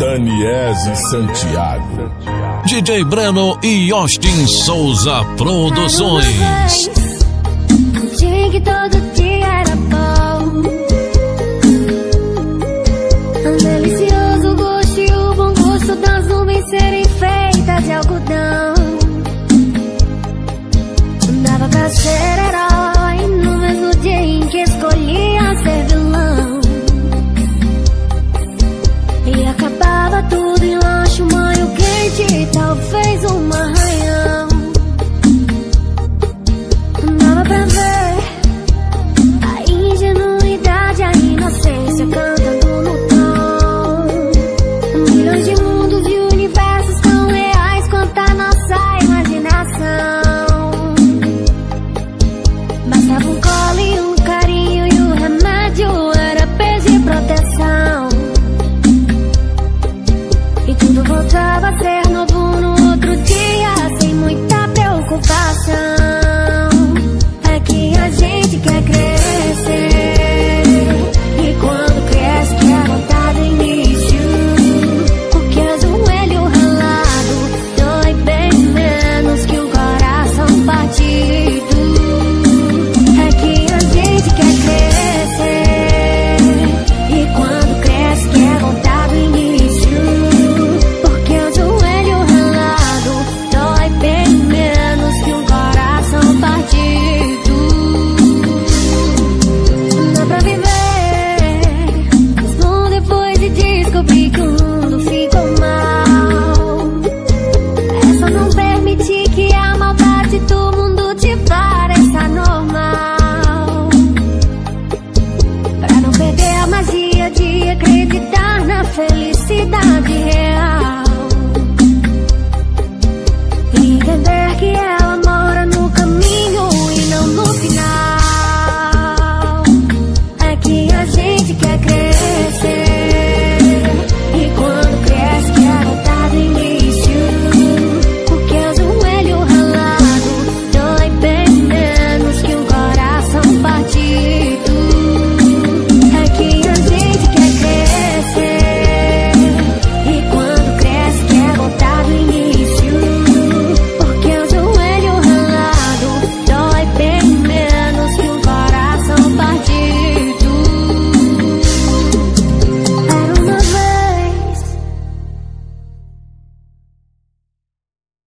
Daniese Santiago. DJ Breno e Austin Souza Produções. Que todo dia era